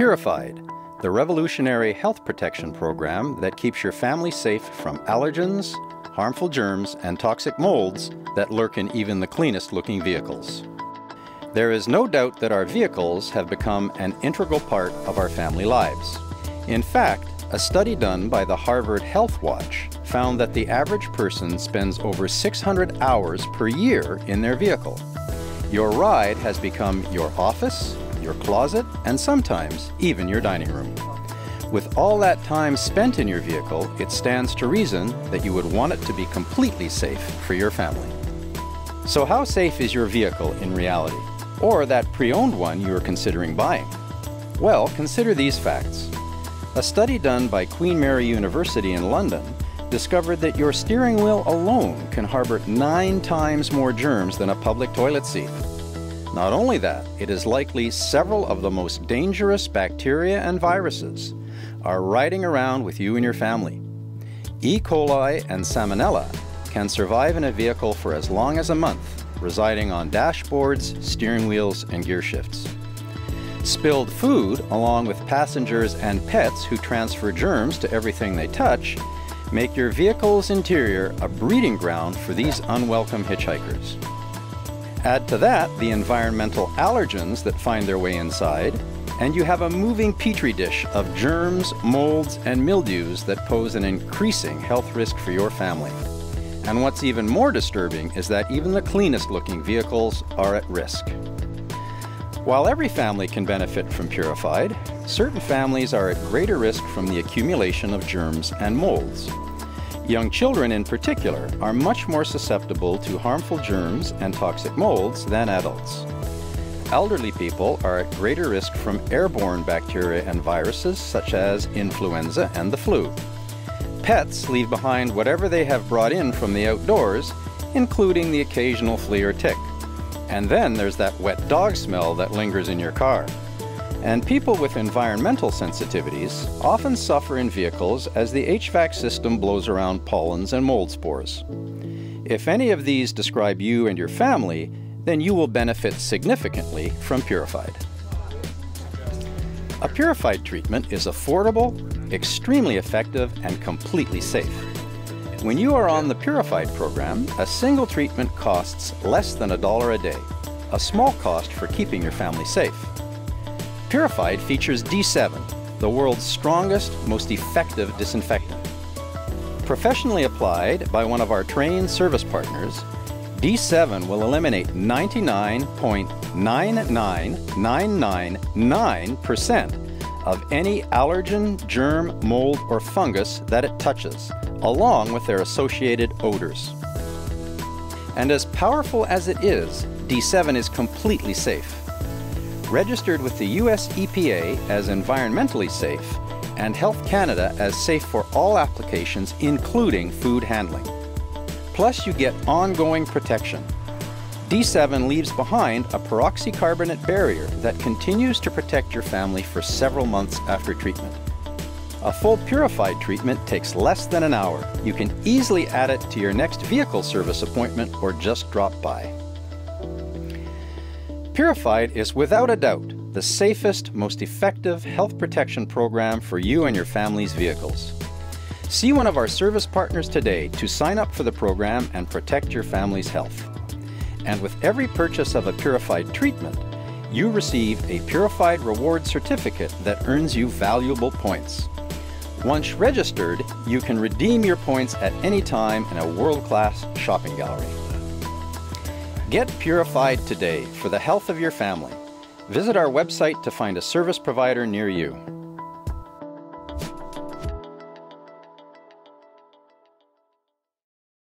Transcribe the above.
Purifyd, the revolutionary health protection program that keeps your family safe from allergens, harmful germs, and toxic molds that lurk in even the cleanest looking vehicles. There is no doubt that our vehicles have become an integral part of our family lives. In fact, a study done by the Harvard Health Watch found that the average person spends over 600 hours per year in their vehicle. Your ride has become your office, your closet, and sometimes even your dining room. With all that time spent in your vehicle, it stands to reason that you would want it to be completely safe for your family. So how safe is your vehicle in reality? Or that pre-owned one you are considering buying? Well, consider these facts. A study done by Queen Mary University in London discovered that your steering wheel alone can harbor nine times more germs than a public toilet seat. Not only that, it is likely several of the most dangerous bacteria and viruses are riding around with you and your family. E. coli and Salmonella can survive in a vehicle for as long as a month, residing on dashboards, steering wheels, and gear shifts. Spilled food, along with passengers and pets who transfer germs to everything they touch, make your vehicle's interior a breeding ground for these unwelcome hitchhikers. Add to that the environmental allergens that find their way inside, and you have a moving petri dish of germs, molds, and mildews that pose an increasing health risk for your family. And what's even more disturbing is that even the cleanest looking vehicles are at risk. While every family can benefit from Purifyd, certain families are at greater risk from the accumulation of germs and molds. Young children in particular are much more susceptible to harmful germs and toxic molds than adults. Elderly people are at greater risk from airborne bacteria and viruses such as influenza and the flu. Pets leave behind whatever they have brought in from the outdoors, including the occasional flea or tick. And then there's that wet dog smell that lingers in your car. And people with environmental sensitivities often suffer in vehicles as the HVAC system blows around pollens and mold spores. If any of these describe you and your family, then you will benefit significantly from Purifyd. A Purifyd treatment is affordable, extremely effective, and completely safe. When you are on the Purifyd program, a single treatment costs less than a dollar a day, a small cost for keeping your family safe. Purifyd features D7, the world's strongest, most effective disinfectant. Professionally applied by one of our trained service partners, D7 will eliminate 99.99999% of any allergen, germ, mold, or fungus that it touches, along with their associated odors. And as powerful as it is, D7 is completely safe. Registered with the US EPA as environmentally safe and Health Canada as safe for all applications, including food handling. Plus, you get ongoing protection. D7 leaves behind a peroxycarbonate barrier that continues to protect your family for several months after treatment. A full Purifyd treatment takes less than an hour. You can easily add it to your next vehicle service appointment or just drop by. Purifyd is without a doubt the safest, most effective health protection program for you and your family's vehicles. See one of our service partners today to sign up for the program and protect your family's health. And with every purchase of a Purifyd treatment, you receive a Purifyd Reward Certificate that earns you valuable points. Once registered, you can redeem your points at any time in a world-class shopping gallery. Get Purifyd today for the health of your family. Visit our website to find a service provider near you.